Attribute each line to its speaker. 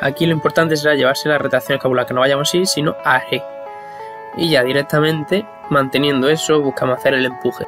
Speaker 1: Aquí lo importante será llevarse la retracción escapular, que no vayamos así, sino a G. Y ya directamente, manteniendo eso, buscamos hacer el empuje.